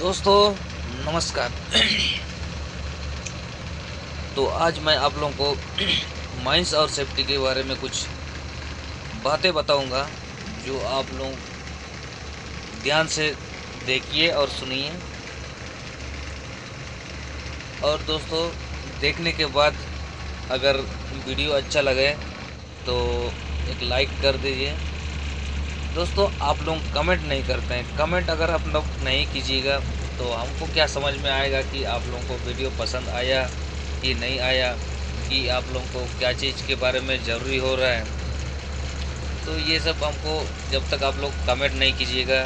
दोस्तों, नमस्कार। तो आज मैं आप लोगों को माइंस और सेफ्टी के बारे में कुछ बातें बताऊँगा, जो आप लोग ध्यान से देखिए और सुनिए। और दोस्तों, देखने के बाद अगर वीडियो अच्छा लगे तो एक लाइक कर दीजिए। दोस्तों, आप लोग कमेंट नहीं करते हैं कमेंट अगर आप लोग नहीं कीजिएगा तो हमको क्या समझ में आएगा कि आप लोगों को वीडियो पसंद आया कि नहीं आया, कि आप लोगों को क्या चीज़ के बारे में ज़रूरी हो रहा है। तो ये सब हमको जब तक आप लोग कमेंट नहीं कीजिएगा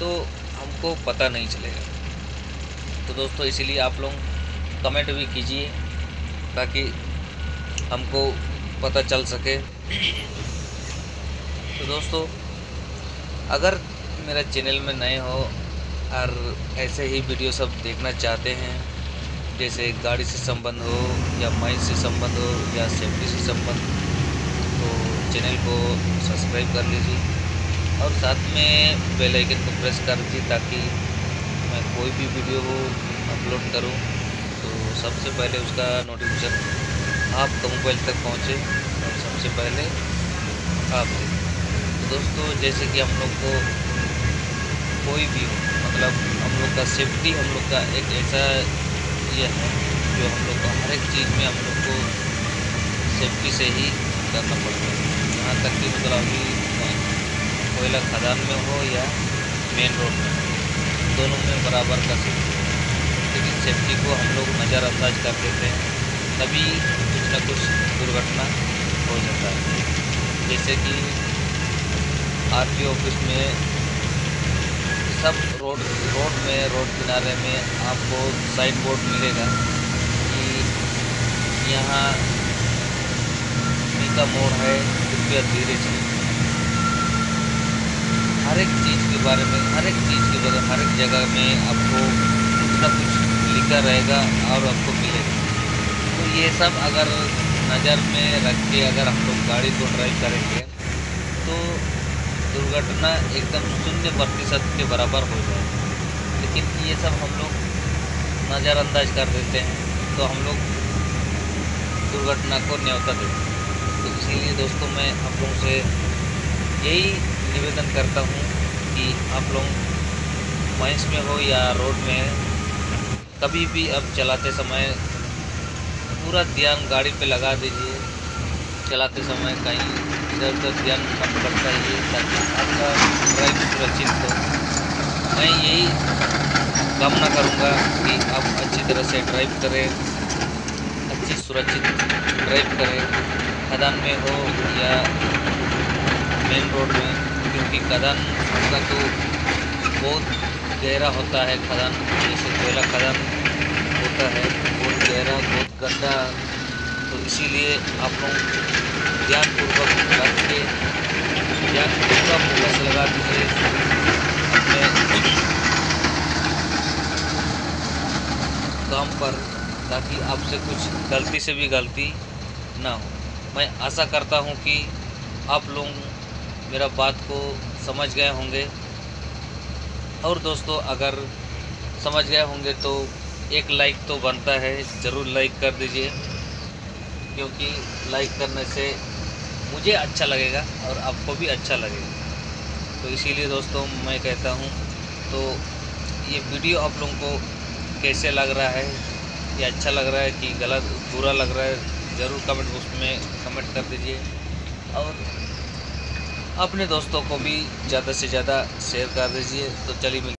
तो हमको पता नहीं चलेगा। तो दोस्तों, इसीलिए आप लोग कमेंट भी कीजिए, ताकि हमको पता चल सके। तो दोस्तों, अगर मेरा चैनल में नए हो और ऐसे ही वीडियो सब देखना चाहते हैं, जैसे गाड़ी से संबंध हो या माइंड से संबंध हो या सेफ्टी से संबंध तो चैनल को सब्सक्राइब कर लीजिए और साथ में बेल आइकन को प्रेस कर दीजिए ताकि मैं कोई भी वीडियो हो अपलोड करूँ। तो सबसे पहले उसका नोटिफिकेशन आपका मोबाइल तक पहुँचे और सबसे पहले आप दोस्तों, जैसे कि हम लोग को कोई भी हो मतलब हम लोग का सेफ्टी हम लोग का एक ऐसा ये है जो हम लोग को हर एक चीज़ में हम लोग को सेफ्टी से ही करना पड़ता है। यहाँ तक कि मतलब अभी कोयला खदान में हो या मेन रोड में, दोनों में बराबर का सेफ्टी लेकिन सेफ्टी को हम लोग नज़रअंदाज कर देते हैं, तभी कुछ ना कुछ दुर्घटना हो जाता है। जैसे कि आरटी ऑफ़िस में, सब रोड रोड में, रोड किनारे में आपको साइड बोर्ड मिलेगा कि यहाँ का मोड़ है, कृपया धीरे चले हर एक चीज़ के बारे में, हर एक चीज़ के बारे में हर एक जगह में आपको कुछ ना कुछ लिखा रहेगा और आपको मिलेगा। तो ये सब अगर नज़र में रख के अगर हम लोग गाड़ी को ड्राइव करेंगे तो दुर्घटना एकदम शून्य प्रतिशत के बराबर हो जाए। लेकिन ये सब हम लोग नज़रअंदाज कर देते हैं तो हम लोग दुर्घटना को न्यौता देते हैं। तो इसीलिए दोस्तों मैं आप लोगों से यही निवेदन करता हूँ कि आप लोग माइंस में हो या रोड में, कभी भी अब चलाते समय पूरा ध्यान गाड़ी पे लगा दीजिए। चलाते समय कहीं इधर उधर ध्यान न पड़ता है ताकि आपका ड्राइव सुरक्षित हो मैं यही कामना करूँगा कि आप अच्छी तरह से ड्राइव करें, अच्छी सुरक्षित ड्राइव करें। खदान में हो या मेन रोड में, क्योंकि खदान का तो बहुत गहरा होता है खदान। जैसे कोयला खदान होता है, बहुत गहरा, बहुत गड्ढा तो इसीलिए आप लोग ध्यानपूर्वक रख के ध्यान पूरा फोकस लगा दीजिए। अपने काम पर, ताकि आपसे कुछ गलती से भी गलती ना हो। मैं आशा करता हूँ कि आप लोग मेरा बात को समझ गए होंगे। और दोस्तों, अगर समझ गए होंगे तो एक लाइक तो बनता है, ज़रूर लाइक कर दीजिए। क्योंकि लाइक करने से मुझे अच्छा लगेगा और आपको भी अच्छा लगेगा। तो इसीलिए दोस्तों मैं कहता हूँ तो ये वीडियो आप लोगों को कैसे लग रहा है? ये अच्छा लग रहा है कि गलत, बुरा लग रहा है? ज़रूर कमेंट बॉक्स में कमेंट कर दीजिए। और अपने दोस्तों को भी ज़्यादा से ज़्यादा शेयर कर दीजिए। तो चलिए